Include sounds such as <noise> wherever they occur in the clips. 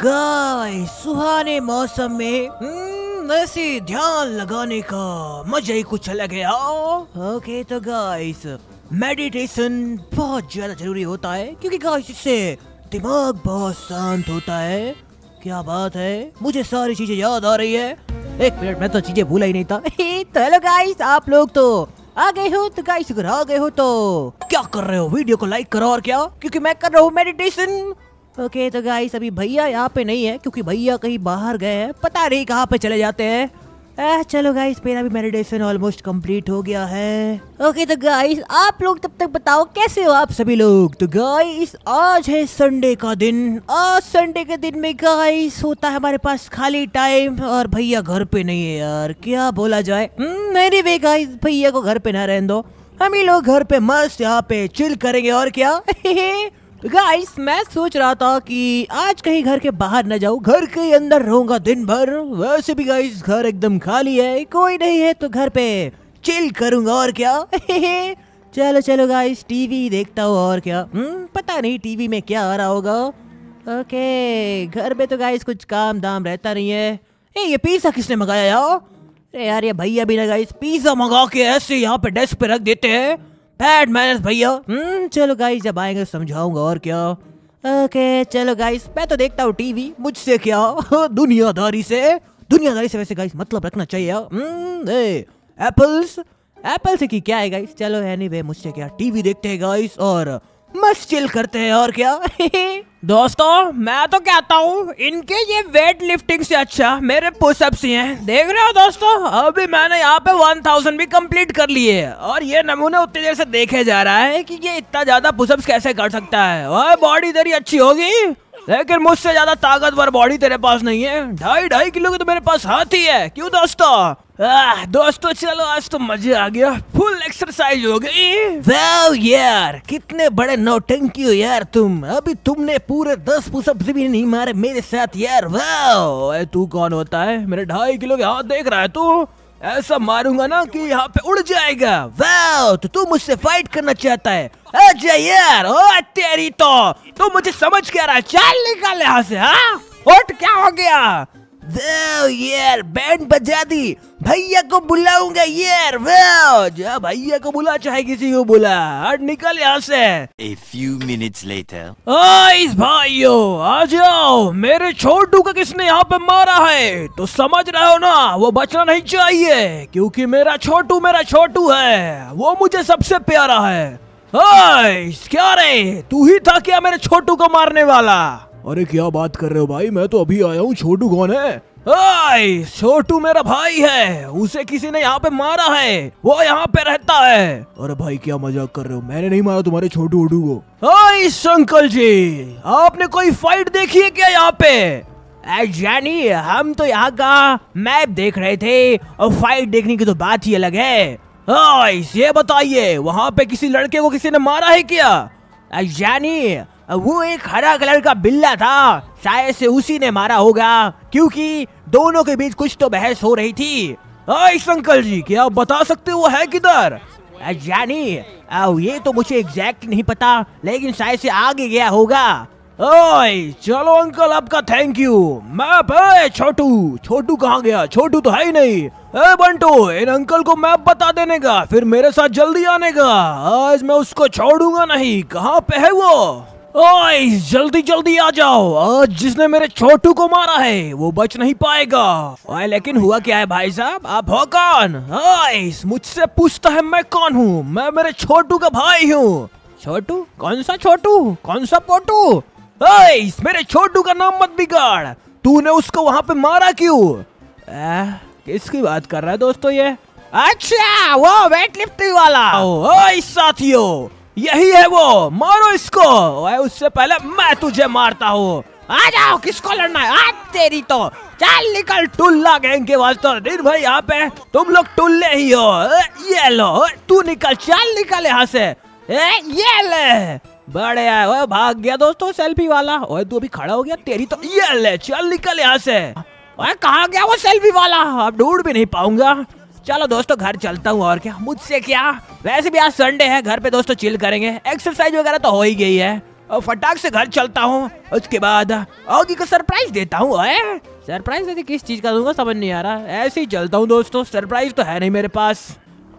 Guys सुहाने मौसम में हम्म, ऐसे ध्यान लगाने का मज़ा ही कुछ अलग है ओके तो गाइस मेडिटेशन बहुत ज़्यादा ज़रूरी होता है क्योंकि गाइस इससे दिमाग बहुत शांत होता है। क्या बात है? मुझे सारी चीज़ें याद आ रही है। एक मिनट मैं तो चीज़ें भूला ही नहीं था। <laughs> तो हेलो गाइस आप लोग तो आ गए हो तो गाइस अगर आ गए हो तो क्या कर रहे हो? वीडियो को लाइक करो और क्या? क्योंकि मैं कर रहा हूँ मेडिटेशन ओके तो गाइस अभी भैया यहाँ पे नहीं है क्योंकि भैया कहीं बाहर गए हैं पता नहीं कहाँ पे चले जाते हैं। आ, चलो गाइस मेरा भी मेडिटेशन ऑलमोस्ट कंप्लीट हो गया है। ओके तो गाइस आप लोग तब तक बताओ कैसे हो आप सभी लोग? तो गाइस आज है संडे का दिन। आज संडे के दिन में गाइस होता है हमारे पास खाली टाइम और भैया घर पे नहीं है यार क्या बोला जाए? मेरी वे गाइस भैया को घर पे ना रहने दो। हम ही लोग घर पे मस्त यहाँ पे चिल करेंगे और क्या? <laughs> <laughs> गाइस मैं सोच रहा था कि आज कहीं घर के बाहर न जाऊँ, घर के अंदर रहूँगा दिन भर वैसे भी गाइस घर एकदम खाली है, कोई नहीं है तो घर पे चिल करूँगा, और क्या? <laughs> चलो चलो गाइस टीवी देखता हूँ, और क्या? हम्म पता नहीं टीवी में क्या आ रहा होगा। ओके घर में तो गाइस कुछ काम दाम रहता नहीं है। ए, ये पिज्जा किसने मंगाया यार? अरे यार, ये भैया भी ना गाइस पिज्जा मंगा के ऐसे यहाँ पे डेस्क पे रख देते हैं। बैड मैनर्स भैया। हम्म चलो गाइस जब आएँगे समझाऊँगा और क्या। ओके चलो गाइस मैं तो देखता हूँ टीवी मुझसे क्या? <laughs> दुनियादारी से। दुनियादारी से वैसे गाइस मतलब रखना चाहिए। एप्पल्स एप्पल से की क्या है गाइस चलो एनीवे मुझसे क्या? टीवी देखते हैं गाइस और मस्त चिल करते हैं, और क्या? <laughs> दोस्तों, मैं तो कहता हूँ, इनके ये वेट लिफ्टिंग से अच्छा मेरे पुशअप्स ही हैं। देख रहे हो दोस्तों, अभी मैंने यहाँ पे वन थाउज़ेंड भी कंप्लीट कर लिए और ये नमूने उतनी देर से देखे जा रहा है कि ये इतना ज़्यादा पुशअप्स कैसे कर सकता है। और बॉडी इधर ही अच्छी होगी। लेकिन मुझसे ज़्यादा ताकतवर बॉडी तेरे पास नहीं है। ढाई ढाई किलो की तो मेरे पास हाथ ही। है क्यों दोस्तों? आह, दोस्तों चलो आज तो मज़ा आ गया। फुल एक्सरसाइज हो गई। वाह यार कितने बड़े नौटंकी हो यार तुम। अभी तुमने पूरे दस पुशअप भी नहीं मारे मेरे साथ यार। वाह तू कौन होता है? मेरे ढाई किलो के हाथ देख रहा है तू। ऐसा मारूँगा ना कि यहाँ पे उड़ जाएगा। वाह तो तू मुझसे फाइट करना चाहता है। अच्छा यार, ओ, तेरी तो। तू मुझे समझ के आ रहा। है चल निकाल यहाँ से हाँ? क्या हो गया? वाह यार बैंड बजा दी। भैया को बुलाऊँगा यार वाह जा भैया को बुला चाहे किसी को बुला। हट निकल यहाँ से। A few minutes later. इस भाइयों आ जाओ। मेरे छोटू को किसने यहाँ पे मारा है? तो समझ रहे हो ना वो बचना नहीं चाहिए क्योंकि मेरा छोटू मेरा छोटू है। वो मुझे सबसे प्यारा है। क्या रे? तू ही था क्या मेरे छोटू को मारने वाला? अरे क्या बात कर रहे हो भाई? मैं तो अभी आया हूँ। छोटू कौन है? ओए, छोटू मेरा भाई है। उसे किसी ने यहाँ पे मारा है। वो यहाँ पे रहता है। अरे भाई क्या मज़ाक कर रहे हो? मैंने नहीं मारा तुम्हारे छोटू ओटू को। ओए अंकल जी आपने कोई फाइट देखी है क्या यहाँ पे? जानी हम तो यहाँ का मैप देख रहे थे और फाइट देखने की तो बात ही अलग है। ओए, ये बताइए वहाँ पे किसी लड़के को किसी ने मारा है क्या? जानी वो एक हरा कलर का बिल्ला था। शायद से उसी ने मारा होगा, क्योंकि दोनों के बीच कुछ तो बहस हो रही थी। अंकल जी, क्या आप बता सकते हो है किधर? जानी ये तो मुझे एग्जैक्ट नहीं पता, लेकिन शायद से आगे गया होगा। ओए, चलो अंकल, आपका थैंक यू मैप है छोटू छोटू कहाँ गया? छोटू तो है ही नहीं। ए, बंटू, इन अंकल को मैप बता देने का, फिर मेरे साथ जल्दी आने का। आज मैं उसको छोड़ूँगा नहीं। कहाँ पे है वो? ओए, जल्दी जल्दी आ जाओ। आज जिसने मेरे छोटू को मारा है, वो बच नहीं पाएगा। ओए, लेकिन हुआ क्या है भाई साहब? आप हो कौन? ओए, मुझसे पूछता है मैं कौन हूँ? मैं मेरे छोटू का भाई हूँ। छोटू? कौन सा छोटू? कौन सा पोटू? ओए, मेरे छोटू का नाम मत बिगाड़। तूने उसको वहाँ पे मारा क्यों? किसकी बात कर रहा है दोस्तों ये? अच्छा वो वेट लिफ्टिंग वाला। ओए, साथियों यही है वो। मारो इसको। उससे पहले मैं तुझे मारता हूँ। आ जाओ किसको लड़ना है? आज तेरी तो। चल निकल टुल्ला गैंग के वास्ते दिन भाई यहाँ पे तुम लोग टुल्ले ही हो। ये लो तू निकल चल निकल यहाँ से। ए, ये ले। बड़े आए भाग गया दोस्तों सेल्फी वाला। ओए तू अभी खड़ा हो गया? तेरी तो ये ले चल निकल यहाँ से। कहाँ गया वो सेल्फी वाला? अब ढूंढ भी नहीं पाऊँगा। चलो दोस्तों, घर चलता हूँ, और क्या? मुझसे क्या? वैसे भी आज संडे है, घर पे दोस्तों चिल करेंगे। एक्सरसाइज वगैरह तो हो ही गई है। और फटाक से घर चलता हूँ, उसके बाद ऑगी को सरप्राइज़ देता हूँ सरप्राइज़ ऐसे किस चीज़ का दूँगा, समझ नहीं आ रहा। ऐसे ही चलता हूँ दोस्तों सरप्राइज़ तो है नहीं मेरे पास।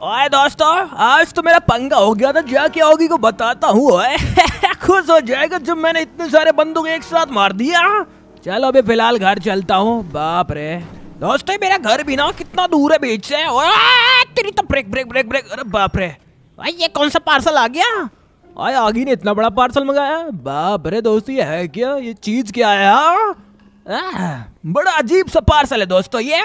ओए दोस्तों, आज तो मेरा पंगा हो गया था, जाके ऑगी को बताता हूँ <laughs> खुश हो जाएगा जब मैंने इतने सारे बंदूक एक साथ मार दिया। चलो अभी फ़िलहाल घर चलता हूँ, बाप रे। दोस्तों मेरा घर भी ना कितना दूर है बीच से। तेरी तो ब्रेक ब्रेक ब्रेक ब्रेक अरे बाप रे। भाई ये कौन सा पार्सल आ गया? आय आगी ने इतना बड़ा पार्सल मंगाया। बाप रे दोस्तों ये है क्या? ये चीज़ क्या है? आह, बड़ा अजीब सा पार्सल है दोस्तों ये।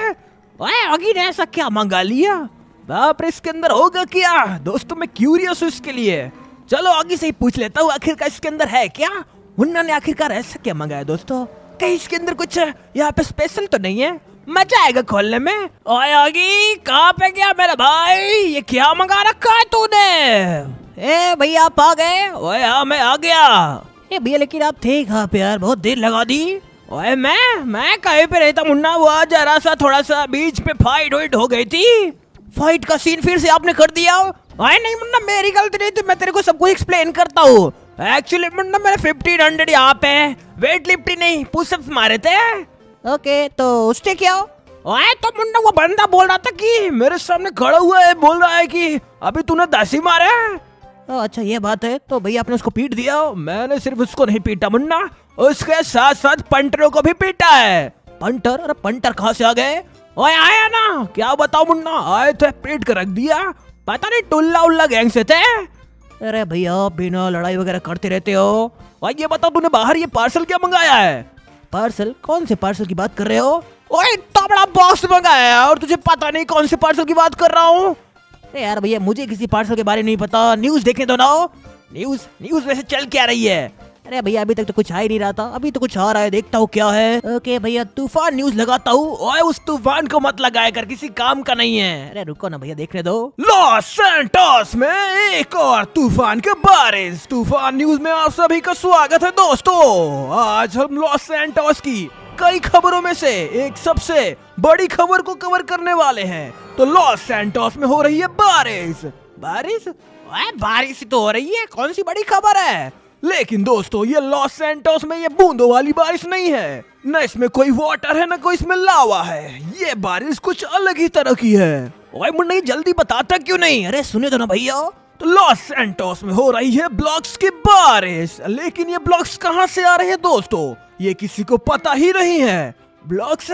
ओए आगी ने ऐसा क्या मंगा लिया? बाप रे इसके अंदर होगा क्या? दोस्तों मैं क्यूरियस हूँ इसके लिए। चलो आगे से ही पूछ लेता हूँ आखिरकार इसके अंदर है क्या? मुन्ना ने आखिरकार ऐसा क्या मंगाया दोस्तों? कहीं इसके अंदर कुछ यहाँ पे स्पेशल तो नहीं है? मज़ा आएगा खोलने में। ओए आगी, कहाँ पे गया मेरा भाई? ये क्या मंगा रखा है तूने? ए, भैया आप आ गए? ओए हाँ मैं आ गया। ए, भैया, लेकिन आप थे कहाँ पे यार बहुत देर लगा दी। ओए, मैं मैं कहीं पे रहता मुन्ना, वो आ जा रहा सा, थोड़ा सा बीच पे फाइट वाइट हो गई थी। फाइट का सीन फिर से आपने कर दिया? अरे नहीं, मुन्ना, मेरी गलती नहीं थी मैं तेरे को सब कुछ एक्सप्लेन करता हूँ। एक्चुअली मुन्ना मैंने फिफ्टीन हंड्रेड यहाँ पे वेट लिफ्टिंग नहीं पुशअप्स मारे थे। ओके तो उससे क्या? ओए तो मुन्ना वो बंदा बोल रहा था कि मेरे सामने खड़ा हुआ है बोल रहा है कि अभी तूने दस ही। मारे ओ, अच्छा ये बात है तो भैया आपने उसको पीट दिया? मैंने सिर्फ़ उसको नहीं पीटा मुन्ना। उसके साथ साथ पंटरों को भी पीटा है। पंटर? अरे पंटर कहाँ से आ गए? ओए आया ना। क्या बताओ मुन्ना? आए थे पीट कर रख दिया। पता नहीं टुल्ला उल्ला गैंग से थे। अरे भैया बिना लड़ाई वगैरह करते रहते हो। और ये बताओ तूने बाहर ये पार्सल क्या मंगाया है? पार्सल? कौन से पार्सल की बात कर रहे हो? ओए इतना बड़ा बॉक्स मंगाया और तुझे पता नहीं कौन से पार्सल की बात कर रहा हूँ। अरे यार भैया, मुझे किसी पार्सल के बारे में नहीं पता। न्यूज़ देखने दो ना न्यूज़ न्यूज़ वैसे चल क्या रही है? अरे भैया, अभी तक तो कुछ आ ही नहीं रहा था। अभी तो कुछ आ रहा है, देखता हूँ क्या है। ओके भैया, तूफ़ान न्यूज़ लगाता हूँ। उस तूफ़ान को मत लगाया कर, किसी काम का नहीं है। अरे रुको ना भैया, देखने दो। लॉस सैंटोस में एक और तूफ़ान के बारिश तूफ़ान न्यूज़ में आप सभी का स्वागत है दोस्तों। आज हम लॉस सैंटोस की कई खबरों में से एक सबसे बड़ी खबर को कवर करने वाले हैं। तो लॉस सैंटोस में हो रही है बारिश। बारिश? बारिश तो हो रही है। कौन सी बड़ी खबर है? लेकिन दोस्तों, ये लॉस सैंटोस में ये बूंदों वाली बारिश नहीं है। न इसमें कोई वाटर है, न कोई इसमें लावा है। ये बारिश कुछ अलग ही तरह की है। ओए, मुन्ना जल्दी बताता क्यों नहीं? अरे, सुने तो ना भैया। तो लॉस सैंटोस में हो रही है ब्लॉक्स की बारिश। लेकिन ये ब्लॉक्स कहाँ से आ रहे हैं दोस्तों? ये किसी को पता ही नहीं है। ब्लॉक्स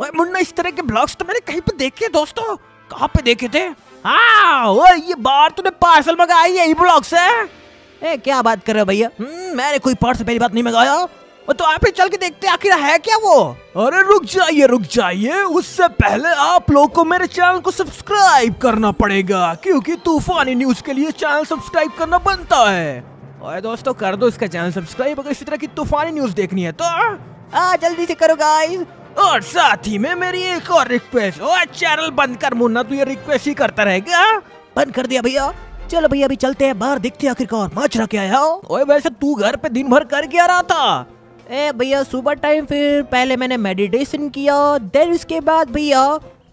ओए, मुन्ना, इस तरह के ब्लॉक्स तो मैंने कहीं पे देखे दोस्तों? कहाँ पे देखे थे? हाँ ये बार तूने पार्सल मंगाया यही ब्लॉक्स है। ए क्या बात कर रहे हो भैया? हम्म, मैंने कोई पार्सल पहली बात नहीं मंगाया। तो आप ही चल के देखते हैं आखिर है क्या वो? अरे रुक जाइए रुक जाइए। उससे पहले आप लोग को मेरे चैनल को सब्सक्राइब करना पड़ेगा क्योंकि तूफानी न्यूज़ के लिए चैनल सब्सक्राइब करना बनता है। और दोस्तों कर दो इसका चैनल सब्सक्राइब अगर इसी तरह की तूफानी न्यूज़ देखनी है तो आ? जल्दी से करो गाइस और साथ ही में मेरी एक और रिक्वेस्ट और चैनल बंद कर मुन्ना तू ये रिक्वेस्ट ही करता रहेगा बंद कर दिया भैया। चलो भैया अभी चलते हैं बाहर देखते हैं आखिरकार माजरा क्या है ओए वैसे तू घर पे दिन भर कर क्या रहा था? ए भैया सुबह टाइम फिर पहले मैंने मेडिटेशन किया देन उसके बाद भैया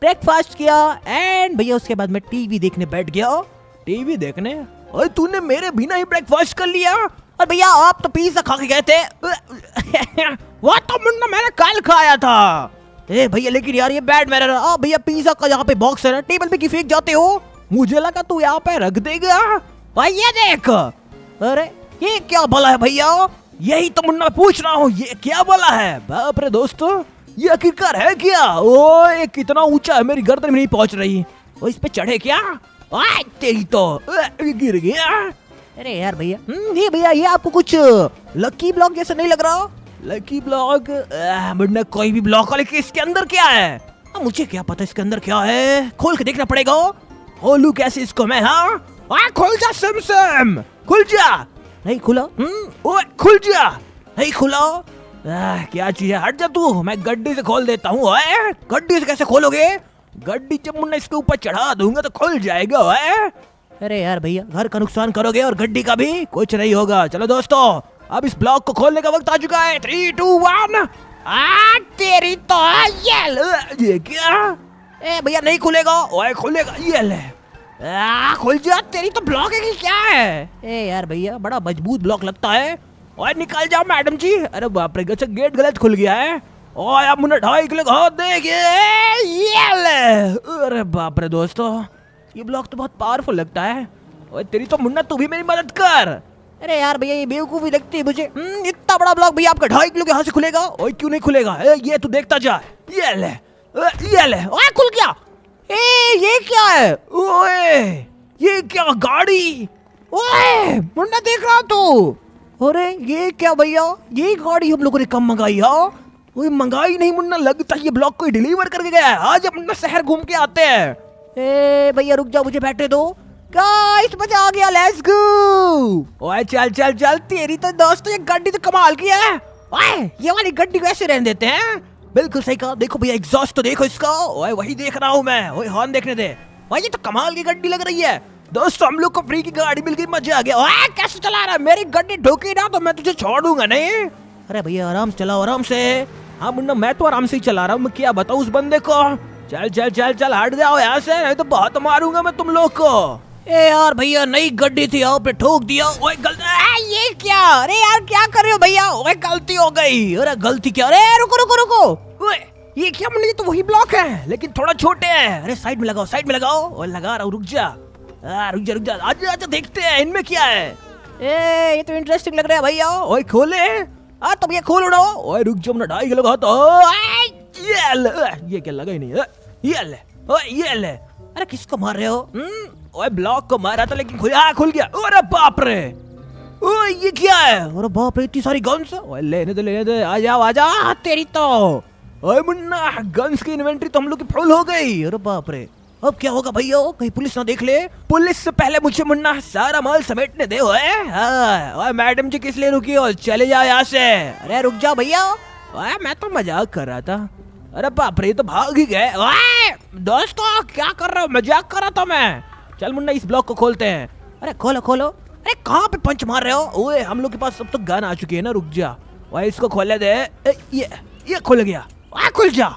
ब्रेकफास्ट किया एंड भैया उसके बाद मैं टीवी देखने बैठ गया। टीवी देखने? ओए तूने मेरे बिना ही ब्रेकफास्ट कर लिया? और भैया आप तो पिज्जा खा के गए थे। <laughs> वो तो मुन्ना मैंने कल खाया था। ए भैया लेकिन यार ये बैड मैनर है। आप भैया पिज्जा का यहाँ पे बॉक्स है टेबल पे की फेंक जाते हो। मुझे लगा तू यहाँ पे रख देगा। भाई ये देख। अरे ये क्या बोला है भैया? यही तो मुन्ना पूछ रहा हूँ ये क्या बोला है? बाप रे दोस्तों ये आखिरकार है क्या? ओ ये कितना ऊँचा है मेरी गर्दन में नहीं पहुँच रही। ओ इस पे चढ़े क्या? आय तेरी तो। गिर गया। अरे यार भैया हम्म, ये भैया ये आपको कुछ लकी ब्लॉक जैसा नहीं लग रहा? लकी ब्लॉक मुन्ना कोई भी ब्लॉक के इसके अंदर क्या है? मुझे क्या पता इसके अंदर क्या है? खोल के देखना पड़ेगा। खोलू कैसे इसको मैं हाँ आ, खुल जा सिम सिम खुल जा नहीं खुला ओए खुल जा नहीं खुला आह, क्या चीज़ है? हट जा तू। मैं गड्डी से खोल देता हूँ गड्डी से कैसे खोलोगे? गड्डी जब मुन्ना इसके ऊपर चढ़ा दूँगा तो खुल जाएगा ओए। अरे यार भैया घर का नुकसान करोगे और गड्डी का भी कुछ नहीं होगा। चलो दोस्तों अब इस ब्लॉक को खोलने का वक्त आ चुका है। थ्री टू वन आ तेरी तो ये क्या? ए भैया नहीं खुलेगा। ओए खुलेगा ये ले। आ, खुल जा तेरी तो ब्लॉक है कि क्या है? ए यार भैया बड़ा मज़बूत ब्लॉक लगता है। ओए निकल जाओ मैडम जी। अरे बाप रे अच्छा गेट गलत खुल गया है। ओए अब मुन्ना ढाई किलो हो देखिए ये ले। अरे बाप रे दोस्तों ये ब्लॉक तो बहुत पावरफुल लगता है। ओए तेरी तो मुन्ना तू भी मेरी मदद कर। अरे यार भैया ये बेवकूफ़ी लगती है मुझे। हम्म, इतना बड़ा ब्लॉक भैया आपका ढाई किलो के हाथ से खुलेगा। ओए क्यों नहीं खुलेगा? ए, ये तू देखता जा। ये ले। ये ले। ओए खुल गया। ए, ये क्या है? ओए, ये क्या गाड़ी? ओए, मुन्ना देख रहा तू। अरे, ये क्या भैया? ये गाड़ी हम लोगों ने कम मंगाई हाँ? ओए मंगाई नहीं मुन्ना, लगता है ये ब्लॉक कोई डिलीवर करके गया है। आज अपना शहर घूम के आते हैं। ए, भैया, रुक जाओ, मुझे बैठे दो। गाइस मज़ा आ गया लेट्स गो ओए, चल चल चल, तेरी तो दोस्त ये गाड़ी तो कमाल की है। ओए, ये वाली गाड़ी को ऐसे रहने देते हैं? बिल्कुल सही कहा। देखो भैया एग्जॉस्ट तो देखो इसका। ओए, वही देख रहा हूँ मैं। ओए हॉर्न देखने दे। ओए ये तो कमाल की गाड़ी लग रही है। दोस्तों, हम लोग को फ्री की गाड़ी मिल गई, मज़ा आ गया। ओए, कैसे चला रहा है? मेरी गाड़ी ठोकी ना तो मैं तुझे छोड़ दूँगा नहीं? अरे भैया, आराम से चलाओ, आराम से। हाँ मुन्ना, मैं तो आराम से ही चला रहा हूँ। क्या बताऊँ उस बंदे को? चल चल चल चल, हट जाओ यहाँ से, नहीं तो बहुत मारूँगा मैं तुम लोग को। ए यार भैया, नई गड्डी थी आपने ठोक दिया। ओए, गलती ये क्या? अरे यार, क्या कर रहे हो भैया? ओए, गलती हो गई। अरे, गलती क्या? अरे, रुको रुको रुको। ये क्या मुन्ना तो वही ब्लॉक है? लेकिन थोड़ा छोटे हैं। अरे साइड में लगाओ साइड में लगाओ। ओए लगा रहा रुक जा। आ, रुक जा रुक जा। आजा आजा देखते हैं इनमें क्या है। ए ये तो इंटरेस्टिंग लग रहा है भैया। ओए खोले। आ तुम ये खोल उड़ो ओए रुक जा मुन्ना ढाई किलो का तो ये ले ये क्या लगा ही नहीं है ये ले ओए ये ले। अरे किसको मार रहे हो? हम्म ओए ब्लॉक को मारा था लेकिन खुल आ, खुल गया। अरे बाप रे। ओए ये क्या है? अरे बाप रे इतनी सारी गन्स ओए लेने दे लेने दे। आ जाओ आ जा तेरी तो। ओए मुन्ना गन्स की इन्वेंटरी तो हम लोग की फुल हो गई। अरे बाप रे। अब क्या होगा भैया? कहीं पुलिस ना देख ले। पुलिस से पहले मुझे मुन्ना सारा माल समेटने दे ओए। हाँ, ओए मैडम जी किस लिए रुकी हो? चले जाओ यहाँ से। अरे रुक जाओ भैया। ओए मैं तो मज़ाक कर रहा था। अरे बाप रे तो भाग ही गए। दोस्तों क्या कर रहे हो? मज़ाक कर रहा था मैं। चल मुन्ना इस ब्लॉक को खोलते हैं। अरे खोलो खोलो। अरे कहाँ पे पंच मार रहे हो? ओए हम लोग के पास सब तो गन आ चुकी है ना रुक जा। ओए इसको खोले दे। ए, ये ये खुल गया। आ खुल जा।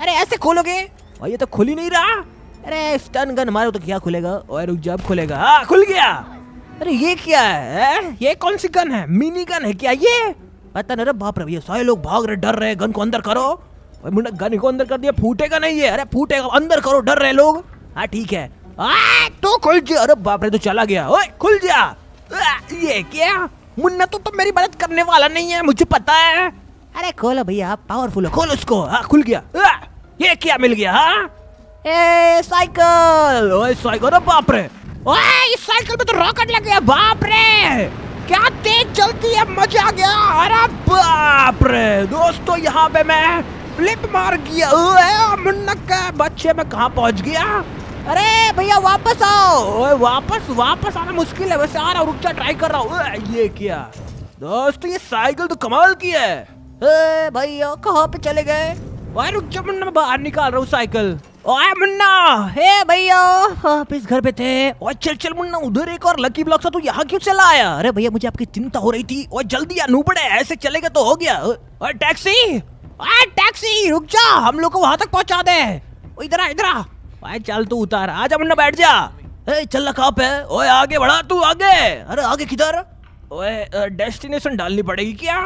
अरे ऐसे खोलोगे? ओए ये तो खुल ही नहीं रहा। अरे स्टन गन मारो तो क्या खुलेगा? ओए रुक जा अब खुलेगा। हाँ खुल गया। अरे ये क्या है? ये कौन सी गन है? मिनी गन है क्या ये? पता नहीं बाप रे भैया सारे लोग भाग रहे डर रहे गन को अंदर करो। ओए मुन्ना गन को अंदर कर दिया फूटेगा नहीं ये। अरे फूटेगा अंदर करो डर रहे लोग। हाँ ठीक है। आ, तो खुल जा। अरे बाप रे तो चला गया। ओए खुल जा। आ, ये क्या? मुन्ना तो, तो मेरी मदद करने वाला नहीं है मुझे पता है। अरे खोलो भैया आप पावरफुल हो खोल उसको। हाँ खुल गया। आ, ये क्या मिल गया हाँ? ए साइकिल। ओए साइकिल अरे बाप रे। ओए इस साइकिल में तो रॉकेट लग गया बाप रे। क्या तेज चलती है मज़ा आ गया। अरे बाप रे। दोस्तों यहाँ पे मैं फ्लिप मार गया। ओए मुन्ना का बच्चे में कहाँ पहुँच गया? अरे भैया वापस आओ। ओए वापस वापस आना मुश्किल है। वैसे आ रहा हूँ रुक जा ट्राई कर रहा हूँ। ये क्या? दोस्त ये साइकिल तो कमाल की है। भैया कहाँ पे चले गए? ओए रुक जा मुन्ना मैं बाहर निकाल रहा हूँ साइकिल। ओए मुन्ना। हे भैया। आप इस घर पे थे? ओए चल चल मुन्ना उधर एक और लकी ब्लॉक था तू यहाँ क्यों चला आया? अरे भैया मुझे आपकी चिंता हो रही थी। ओए जल्दी आ नूबड़े ऐसे चलेगा तो हो गया। ओए टैक्सी ओए टैक्सी रुक जा हम लोग को वहाँ तक पहुँचा दे। ओ इधर आ इधर आ। ओए चल तू उतार। आजा मुन्ना बैठ जा। ए चल कहाँ पे? ओए आगे बढ़ा तू आगे। अरे आगे किधर? ओए डेस्टिनेशन डालनी पड़ेगी क्या?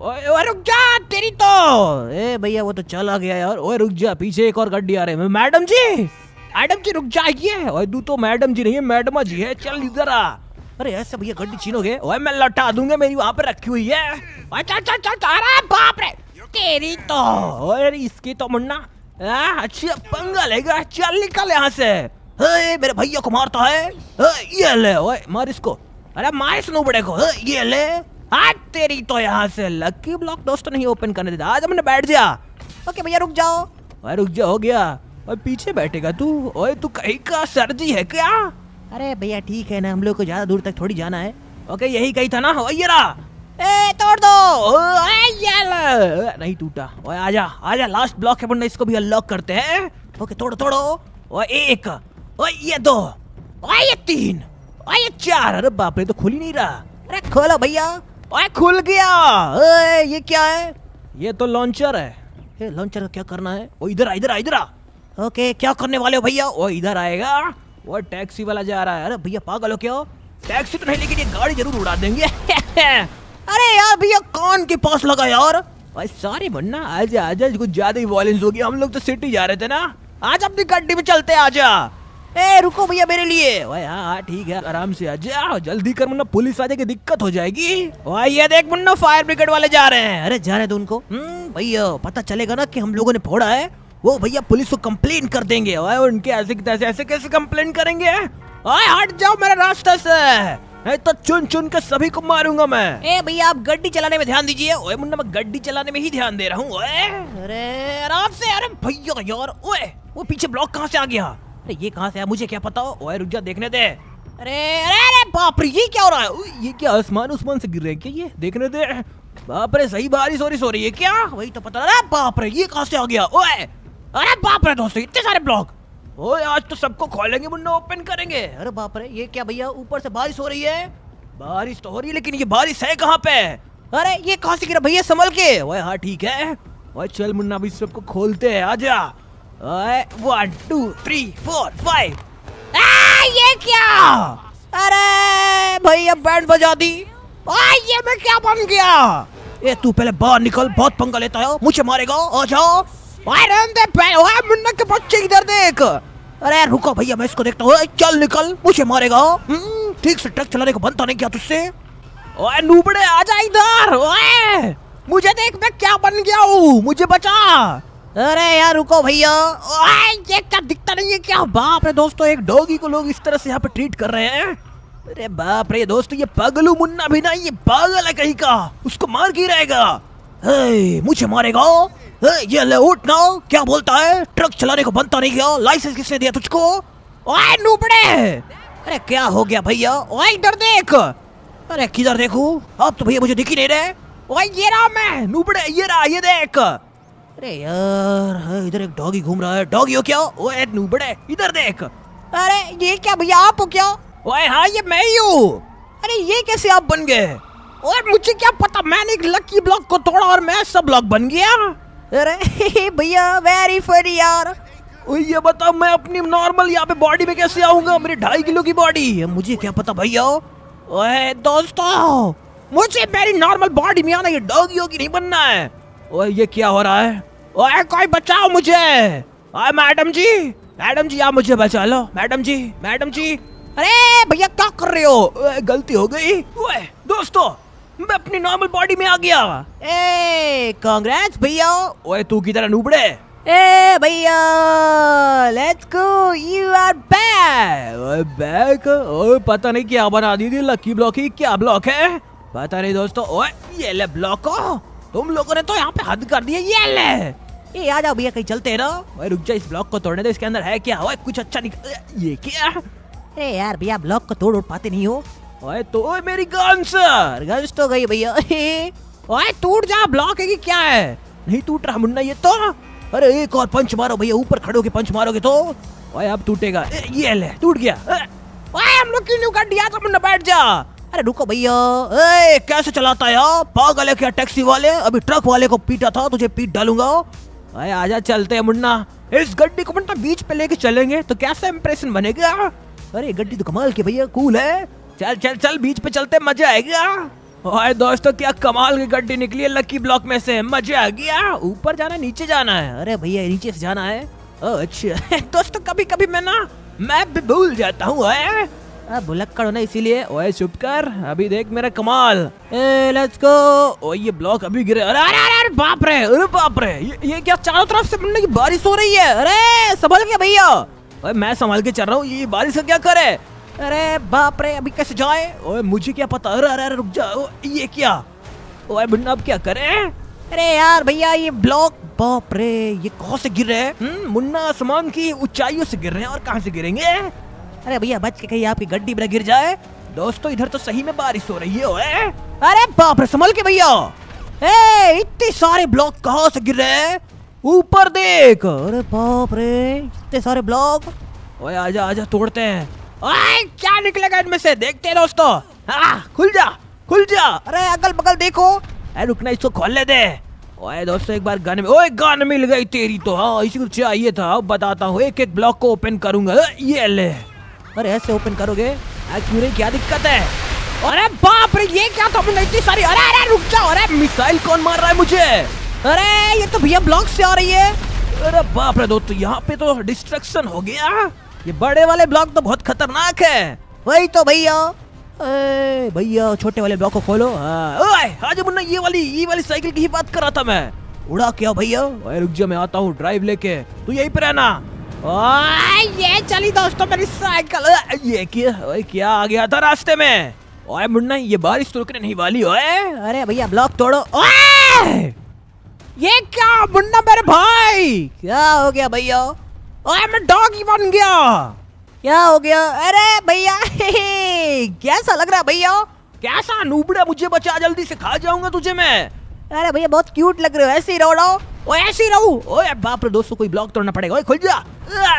ओए रुक जा, तेरी तो। ए, भैया, वो तो चला गया यार। ओए, रुक जा, पीछे एक और गाड़ी आ रही है। मैडम जी मैडम जी, रुक जाइए। ओए, तू तो मैडम जी नहीं है, मैडम जी है। चल इधर आ। अरे, ऐसे भैया गड्डी छीनोगे? ओए, मैं लौटा दूँगा, मेरी वहाँ पे रखी हुई है। ओए, चल चल चल अरे, बाप रे, तेरी तो। ओए इसकी तो मुन्ना। अच्छा पंगा लेगा। चल निकल यहाँ से। हे मेरे भैया को मारता है। ये ले, ओए, मार इसको। अरे, मार इस नुबड़े को। ये ले। आ तेरी तो यहाँ से लकी ब्लॉक दोस्तों नहीं ओपन करने देता। आज हमने बैठ जा ओके भैया रुक जाओ। ओए रुक जा हो गया। ओए पीछे बैठेगा तू। ओए तू कहीं का सरजी है क्या? अरे भैया ठीक है ना हम लोग को ज़्यादा दूर तक थोड़ी जाना है। ओके यही कही था ना? ये रहा। ए तोड़ दो। नहीं टूटा। ओए आजा आजा लास्ट ब्लॉक है इसको भी अनलॉक करते हैं। ओके तोड़ो तोड़ो। ओए एक। ओए ये दो। ओए ये तीन। ओए ये चार। अरे बाप रे तो खुल ही नहीं रहा। अरे खोलो भैया। ओए खुल गया। ओए ये क्या है? ये तो लॉन्चर है। ये लॉन्चर का क्या करना है? ओ इधर आ इधर आ इधर आ। ओके क्या करने वाले हो भैया? ओ इधर आएगा। वो टैक्सी वाला जा रहा है। अरे भैया पागल हो क्या टैक्सी तो नहीं लेकिन ये गाड़ी ज़रूर उड़ा देंगे। <laughs> अरे यार भैया कान के पास लगा यार। अरे सारे मुन्ना आजा आजा कुछ ज़्यादा ही वॉयलेंस हो गया हम लोग तो सिटी जा रहे थे ना। आज अपनी गड्डी में चलते आजा। ए रुको भैया मेरे लिए। हाँ हाँ ठीक है आराम से आ जाओ। जल्दी कर मुन्ना पुलिस आ जाएगी दिक्कत हो जाएगी। ये देख मुन्ना फायर ब्रिगेड वाले जा रहे हैं। अरे जा रहे थे उनको। हम्म, भैया पता चलेगा ना कि हम लोगों ने फोड़ा है। वो भैया पुलिस को कंप्लेन कर देंगे। ओए उनके ऐसे तैसे ऐसे कैसे कंप्लेन करेंगे? हट जाओ मेरे रास्ते से। तो चुन चुन के सभी को मारूँगा मैं। ए भैया आप गड्डी चलाने में ध्यान दीजिए। ओए मुन्ना मैं गड्डी चलाने में ही ध्यान दे रहा हूँ। अरे आराम से अरे भैया यार ओए वो पीछे ब्लॉक कहाँ से आ गया? अरे, ये कहाँ से आया? मुझे क्या पता ओए, रुक जा, देखने दे। अरे अरे अरे, बाप रे, ये क्या हो रहा है? ये क्या आसमान उस्मान से गिर रहे हैं क्या ये? देखने दे। बाप रे, सही बारिश हो रही, सो रही है क्या? वही तो पता अरे, बाप रे, ये कहाँ से आ गया? ओए, अरे, बाप रे दोस्तों, इतने सारे ब्लॉक। ओए, आज तो सबको खोलेंगे, मुन्ना, ओपन करेंगे। अरे, बाप रे, ये क्या भैया, ऊपर से बारिश हो रही है? बारिश तो हो रही है, लेकिन ये बारिश है कहाँ पे? अरे, ये कहाँ से गिरा भैया, संभल के? ओए हाँ ठीक है। ओए, चल, मुन्ना, अभी सबको खोलते हैं आजा one two three four five ये क्या? अरे भैया बैंड बजा दी। ओए ये मैं क्या बन गया? ए तू पहले बाहर निकल बहुत पंगा लेता है। मुझे मारेगा आ जाओ दे मुन्ना के बच्चे इधर देख। अरे रुको भैया मैं इसको देखता हूँ। चल निकल मुझे मारेगा। हम्म, ठीक से ट्रक चलाने को बनता नहीं क्या तुझसे? ओए नूबड़े आ जा इधर। ओए मुझे देख मैं क्या बन गया हूँ। मुझे बचा। अरे यार, रुको भैया। ये क्या दिखता नहीं है क्या? बाप रे दोस्तों, एक डॉगी को लोग इस तरह से यहाँ पे ट्रीट कर रहे हैं। अरे बाप रे दोस्तों, ये पगलू मुन्ना भी नहीं ये पागल है कहीं का? उसको मार की रहेगा? मुझे मारेगा? ये ले उठ ना। क्या बोलता है? ट्रक चलाने को बनता नहीं गया। लाइसेंस किसने दिया तुझको? ओए, नूबड़े! अरे क्या हो गया भैया? ओए, इधर देख। अरे किधर देखू? अब तो भैया मुझे दिख ही नहीं रहे। ओए, ये रहा मैं, नूबड़े, ये रहा, ये देख। अरे यार हाँ, इधर एक डॉगी घूम रहा है। डॉगी हो क्या? ओए नूबड़े इधर देख। अरे ये क्या भैया आप हो क्या? ओए हाँ ये मैं ही हूँ। अरे ये कैसे आप बन गए? और मुझे क्या पता मैंने एक लकी ब्लॉक को तोड़ा और मैं सब ब्लॉक बन गया। अरे <laughs> भैया वेरी फनी यार। ये बताओ मैं अपनी नॉर्मल यहाँ पे बॉडी में कैसे आऊँगा? मेरी ढाई किलो की बॉडी मुझे क्या पता भैया? ओए दोस्तों मुझे मेरी नॉर्मल बॉडी में आना ये डॉगी की नहीं बनना है। ओए ये क्या हो रहा है? ओए कोई बचाओ मुझे। ओए मैडम जी मैडम जी आप मुझे बचा लो। मैडम जी मैडम जी। अरे भैया क्या कर रहे हो? गलती हो गई। ओए दोस्तों मैं अपनी नॉर्मल बॉडी में आ गया। ए कांग्रेस भैया। ओए तू किधर है? नूबड़े। ए भैया let's go you are back ओए बैक ओए पता नहीं क्या बना दी थी लकी ब्लॉक ही क्या ब्लॉक है? पता नहीं दोस्तों ओए ये ले ब्लॉक तुम लोगों ने तो यहाँ पे हद कर दिया ये ले। ए आ जाओ भैया कहीं चलते हैं ना। ओए रुक जा इस ब्लॉक को तोड़ने दे इसके अंदर है क्या? ओए कुछ अच्छा निकल ये क्या? अरे यार भैया ब्लॉक को तोड़ उड़ पाते नहीं हो। ओए तो ओए मेरी गन्स गन्स तो गई भैया। <laughs> ओए टूट जा ब्लॉक है कि क्या है? नहीं टूट रहा मुन्ना ये तो। अरे एक और पंच मारो भैया ऊपर खड़े होके पंच मारोगे तो। ओए अब टूटेगा। ये ले टूट गया। ओए हम लोग क्यों कर दिया था मुन्ना बैठ जा। अरे रुको भैया। ए कैसे चलाता है यार? पागल है क्या टैक्सी वाले? अभी ट्रक वाले को पीटा था तुझे पीट डालूँगा। अरे आजा चलते हैं मुन्ना। इस गड्डी को मुन्ना बीच पे लेके चलेंगे तो कैसा इंप्रेशन बनेगा? अरे गड्डी तो कमाल की भैया कूल है। चल चल चल, बीच पे चलते, मज़ा आएगा ओए दोस्तों, क्या कमाल की गड्डी निकली है लकी ब्लॉक में से। मज़ा आ गया। ऊपर जाना नीचे जाना है। अरे भैया, नीचे से जाना है। अच्छा <laughs> दोस्तों कभी कभी मैं ना, मैं भी भूल जाता हूँ भुलक्कड़ हो ना इसीलिए। ओए चुप कर। अभी देख मेरा कमाल। ए लेट्स गो ओए ये ब्लॉक अभी गिरे। अरे अरे अरे, बाप रे अरे बाप रे। ये, ये क्या चारों तरफ़ से मुन्ने की बारिश हो रही है? अरे संभल के भैया। ओए मैं संभाल के चल रहा हूँ। ये बारिश का क्या करे? अरे बाप रे अभी कैसे जाए? ओए मुझे क्या पता? अरे अरे अरे रुक जा। ये क्या? ओए मुन्ना अब क्या करे? अरे यार भैया ये ब्लॉक बाप रे ये कहाँ से गिर रहे हैं? हम्म, मुन्ना आसमान की ऊंचाइयों से गिर रहे हैं। और कहाँ से गिरेंगे? अरे भैया, बच के कहीं आपकी गड्डी में गिर जाए। दोस्तों, इधर तो सही में बारिश हो रही है अरे बाप रे, संभल के भैया। ए, इतने सारे ब्लॉक कहाँ से गिर रहे हैं? ऊपर देख। अरे बाप रे, इतने सारे ब्लॉक। ओए, आजा आजा, तोड़ते हैं। ओए क्या निकलेगा इनमें से? देखते हैं दोस्तों। हाँ खुल जा खुल जा। अरे अगल बगल देखो। अरे रुकना, इसको खोल ले दे। ओए, दोस्तों, एक बार गन में ओए, गन मिल गई तेरी तो। हाँ इसी को चाहिए था। अब बताता हूँ एक एक ब्लॉक को ओपन करूँगा। ये ले। अरे ऐसे ओपन करोगे क्यों क्या दिक्कत है? अरे बाप रे, ये क्या मुन्ना इतनी सारी अरे अरे, रुक जाओ, अरे मिसाइल कौन मार रहा है मुझे? अरे, ये तो भैया ब्लॉक से आ रही है। अरे बाप रे, दोस्तों, यहाँ पे तो डिस्ट्रक्शन हो गया। ये बड़े वाले ब्लॉक तो बहुत खतरनाक है। वही तो भैया। भैया, छोटे वाले ब्लॉक को खोलो। हाँ। आज मुन्ना ये वाली ये वाली साइकिल की ही बात कर रहा था मैं। उड़ा क्या भैया? रुक जा मैं आता हूँ ड्राइव लेके। तू यहीं पे रहना। ये चली दोस्तों, मेरी साइकिल। ये क्या क्या आ गया था रास्ते में? ओए, मुन्ना, ये बारिश तो रुकने नहीं वाली, ओए। अरे भैया, ब्लॉक तोड़ो। ओए, ये क्या, मुन्ना मेरे भाई? क्या हो गया भैया? ओए, मैं डॉगी बन गया। क्या हो गया? अरे भैया, <laughs> कैसा लग रहा भैया? कैसा नूबड़ा मुझे बचा, जल्दी से खा जाऊँगा तुझे मैं। अरे भैया बहुत क्यूट लग रहे हो ऐसे ही रहो रहो। ओ ऐसे ही रहूँ। ओए बाप रे दोस्तों कोई ब्लॉक तोड़ना पड़ेगा। ओए खुल जा।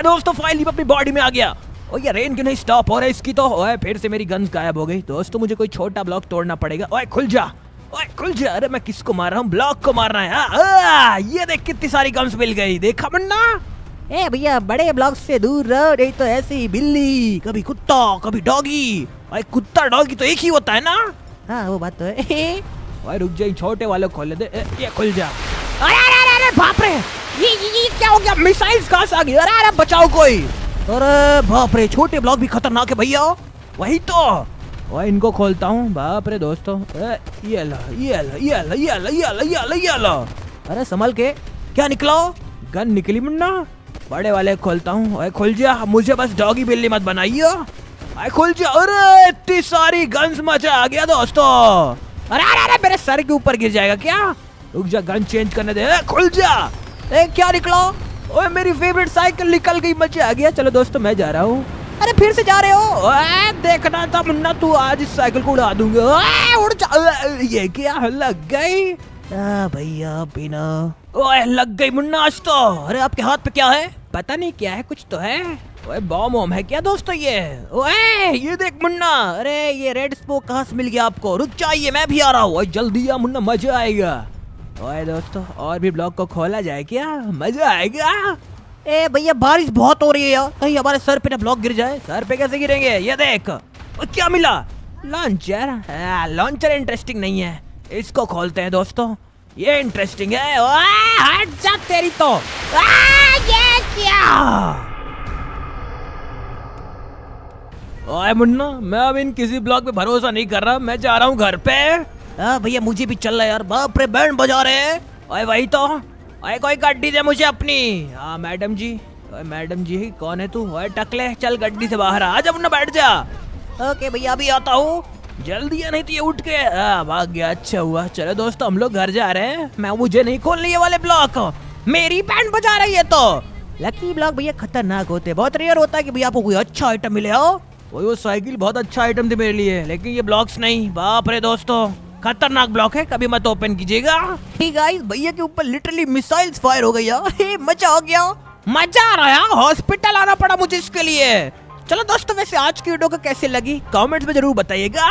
दोस्तों फ़ाइल अपनी बॉडी में आ गया। ओ ये रेन क्यों नहीं स्टॉप हो रहा है इसकी तो। ओए फिर से मेरी गन्स गायब हो गई। दोस्तों मुझे कोई छोटा ब्लॉक तोड़ना पड़ेगा। ओए खुल जा। ओए खुल जा। अरे मैं किसको मार रहा हूँ? ब्लॉक को मारना है हाँ? आ, ये देख कितनी सारी गन्स मिल गई। देखा मुन्ना? ए भैया बड़े ब्लॉक से दूर रहो नहीं तो ऐसे ही बिल्ली कभी कुत्ता कभी डॉगी ओए कुत्ता डॉगी तो एक ही होता है ना? हाँ वो बात तो है। <laughs> ओए रुक जा इन छोटे वाले खोल दे। ये खुल जा। अरे अरे अरे अरे बाप रे! ये ये, ये क्या हो गया? मिसाइल्स कहाँ से आ गई? अरे अरे बचाओ कोई। अरे बाप रे छोटे ब्लॉक भी खतरनाक है भैया। वही तो। ओए इनको खोलता हूँ। बाप रे दोस्तों। ए, ये ला ये ला ये ला ये ला ये ला ये ला ये ला। अरे संभल के। क्या निकला? गन निकली मुन्ना। बड़े वाले खोलता हूँ। ओए खुल जा। मुझे बस डॉगी बिल्ली मत बनाइयो। ओए खुल जा। अरे इतनी सारी गन्स मचा आ गया दोस्तों। अरे अरे अरे, मेरे सर के ऊपर गिर जाएगा, क्या? रुक जा गन चेंज करने दे। खुल जा। ए, क्या निकला? ओए, मेरी फेवरेट साइकिल निकल गई, मज़ा आ गया। चलो दोस्तों, मैं जा रहा हूँ। अरे, फिर से जा रहे हो? देखना था, मुन्ना, तू आज इस साइकिल को उड़ा दूँगा। उड़ जा। ये क्या? लग गई। भैया, बिना। ओए, लग गई मुन्ना, आज तो। अरे, आपके हाथ पे क्या है? पता नहीं, क्या है, कुछ तो है। ओए बॉम वॉम है क्या दोस्तों ये? ओए ये देख मुन्ना। अरे ये रेड स्पोक कहाँ से मिल गया आपको? रुक जाइए मैं भी आ रहा हूँ। जल्दी आ मुन्ना मज़ा आएगा। ओए दोस्तों और भी ब्लॉक को खोला जाए क्या? मज़ा आएगा। ए भैया बारिश बहुत हो रही है यार। कहीं हमारे सर पे ना ब्लॉक गिर जाए। सर पे कैसे गिरेंगे? ये देख क्या मिला? लॉन्चर लॉन्चर इंटरेस्टिंग नहीं है। इसको खोलते हैं दोस्तों। ये इंटरेस्टिंग है। हट जा तेरी तो। आ, ये क्या? ओए मुन्ना मैं अब इन किसी ब्लॉक पे भरोसा नहीं कर रहा मैं जा रहा हूँ घर पे। हाँ भैया मुझे भी चल रहा है यार बाप रे बैंड बजा रहे हैं। ओए वही तो ओए कोई गड्डी दे मुझे अपनी। हाँ मैडम जी ओए मैडम जी कौन है तू? ओए टकले चल गड्डी से बाहर आ जा मुन्ना बैठ जा। ओके भैया अभी आता हूँ। जल्दी आ नहीं तो ये उठ के भाग गया अच्छा हुआ। चलो दोस्तों हम लोग घर जा रहे हैं। मैं मुझे नहीं खोलने ये वाले ब्लॉक। मेरी बैंड बजा रही है तो। लकी ब्लॉक भैया खतरनाक होते बहुत रेयर होता है कि भैया आपको कोई अच्छा आइटम मिले हो। वही वो साइकिल बहुत अच्छा आइटम थी मेरे लिए लेकिन ये ब्लॉक्स नहीं। बाप रे दोस्तों खतरनाक ब्लॉक है कभी मत ओपन कीजिएगा। ठीक गाइस भैया के ऊपर लिटरली मिसाइल्स फायर हो गई यार। <laughs> मज़ा हो गया। मज़ा आ रहा है हॉस्पिटल आना पड़ा मुझे इसके लिए। चलो दोस्तों वैसे आज की वीडियो को कैसे लगी कमेंट्स में ज़रूर बताइएगा।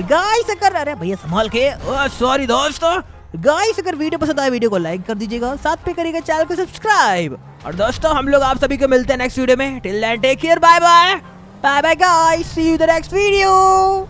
गाइस अगर अरे भैया संभाल के। सॉरी दोस्तों। गाइस अगर वीडियो पसंद आए वीडियो को लाइक कर दीजिएगा साथ पे करिएगा चैनल को सब्सक्राइब और दोस्तों हम लोग आप सभी को मिलते हैं नेक्स्ट वीडियो में। Till then take care bye bye Bye bye guys. See you in the next video.